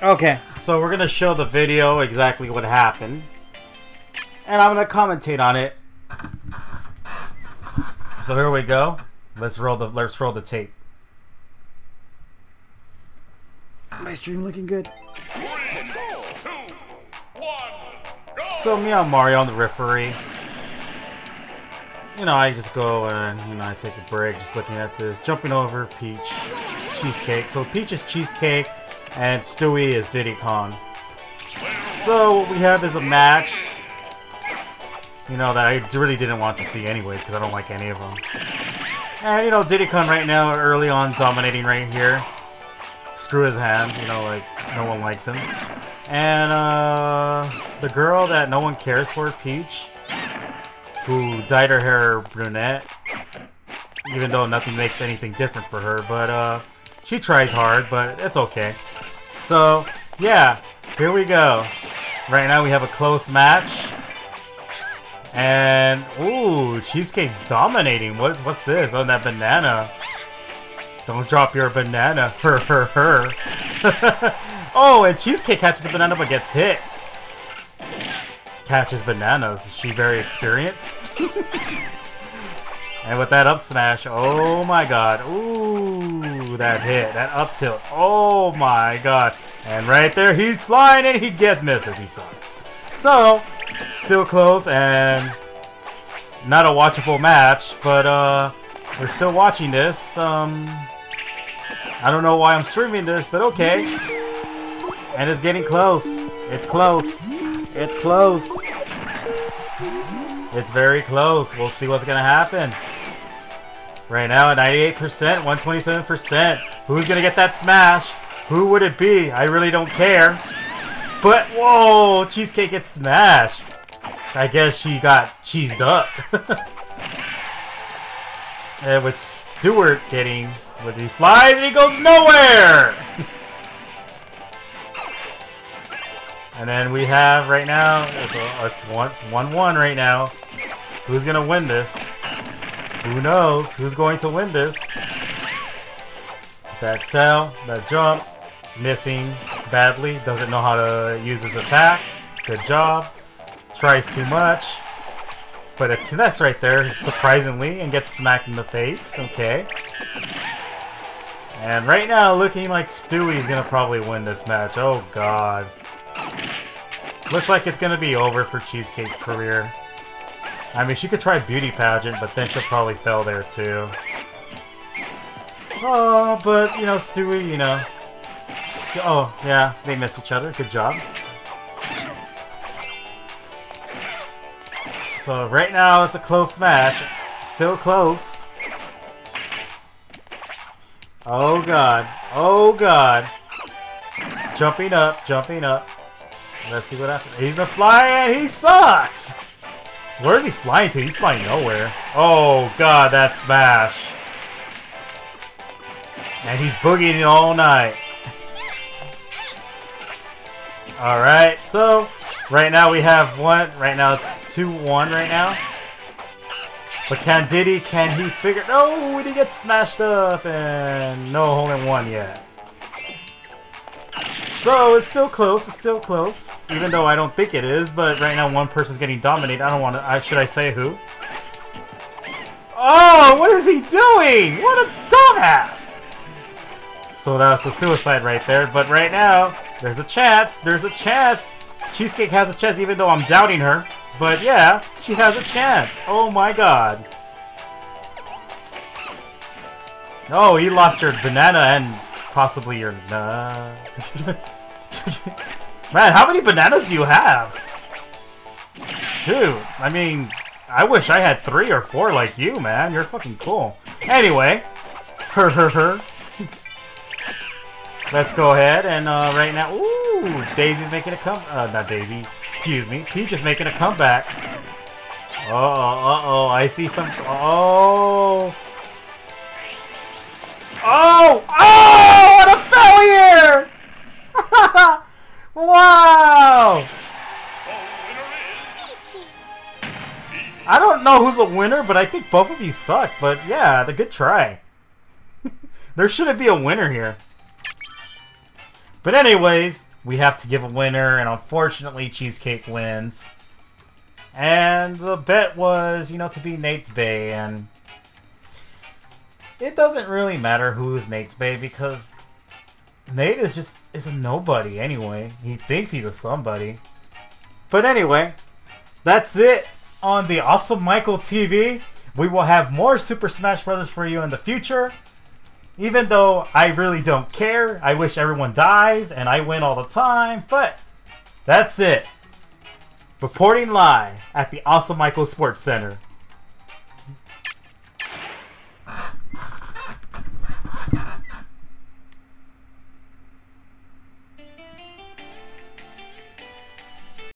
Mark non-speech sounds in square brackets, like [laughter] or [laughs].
Okay, so we're gonna show the video exactly what happened, and I'm gonna commentate on it. So here we go. Let's roll the let's roll the tape. My stream looking good. So me on Mario on the referee. You know, I just go and you know I take a break, just looking at this, jumping over Peach cheesecake. So Peach is cheesecake, and Stewie is Diddy Kong. So what we have is a match. You know that I really didn't want to see anyways because I don't like any of them. And you know Diddy Kong right now early on dominating right here. Screw his hands, you know like no one likes him. And uh, the girl that no one cares for, Peach, who dyed her hair brunette, even though nothing makes anything different for her, but uh, she tries hard, but it's okay. So, yeah, here we go. Right now we have a close match. And, ooh, Cheesecake's dominating. What's, what's this? Oh, that banana. Don't drop your banana. [laughs] Her, her, her. [laughs] oh, and Cheesecake catches the banana but gets hit. Catches bananas. Is she very experienced? [laughs] and with that up smash, oh my god. Ooh, that hit. That up tilt. Oh my god. And right there, he's flying and he gets misses. He sucks. So, still close and not a watchable match, but uh, we're still watching this. Um, I don't know why I'm streaming this, but okay. And it's getting close. It's close. It's close. It's very close. We'll see what's gonna happen. Right now at 98%, 127%. Who's gonna get that smash? Who would it be? I really don't care. But, whoa, Cheesecake gets smashed. I guess she got cheesed up. [laughs] and with Stewart getting, when he flies and he goes nowhere! [laughs] and then we have right now, it's, a, it's one, one one right now. Who's gonna win this? Who knows? Who's going to win this? That tail, that jump, missing badly, doesn't know how to use his attacks. Good job. Tries too much. But a that's right there, surprisingly, and gets smacked in the face. Okay. And right now, looking like Stewie's gonna probably win this match. Oh god. Looks like it's gonna be over for Cheesecake's career. I mean, she could try Beauty Pageant, but then she'll probably fail there too. Oh, but, you know, Stewie, you know. Oh, yeah, they miss each other. Good job. So, right now, it's a close match. Still close. Oh, God. Oh, God. Jumping up, jumping up. Let's see what happens. He's a fly and he sucks! Where is he flying to? He's flying nowhere. Oh god, that smash. And he's boogieing all night. Alright, so right now we have one. Right now it's 2-1 right now. But can Diddy, can he figure... No, did he get smashed up? And no hole in one yet. So it's still close. It's still close, even though I don't think it is. But right now, one person's getting dominated. I don't want to. I, should I say who? Oh, what is he doing? What a dumbass! So that's the suicide right there. But right now, there's a chance. There's a chance. Cheesecake has a chance, even though I'm doubting her. But yeah, she has a chance. Oh my god. Oh, he lost her banana and possibly your nah. [laughs] Man, how many bananas do you have? Shoot, I mean, I wish I had three or four like you, man. You're fucking cool. Anyway, her her her. [laughs] Let's go ahead and uh, right now, ooh, Daisy's making a come. Uh, not Daisy. Excuse me. Peach is making a comeback. Uh oh, uh oh. I see some. Oh. Oh! Oh! Know [laughs] who's a winner, but I think both of you suck. But yeah, the good try. [laughs] there shouldn't be a winner here. But anyways, we have to give a winner, and unfortunately, Cheesecake wins. And the bet was, you know, to be Nate's Bay, and it doesn't really matter who's Nate's Bay because Nate is just is a nobody anyway. He thinks he's a somebody. But anyway, that's it on the Awesome Michael TV. We will have more Super Smash Brothers for you in the future. Even though I really don't care, I wish everyone dies and I win all the time, but that's it. Reporting live at the Awesome Michael Sports Center.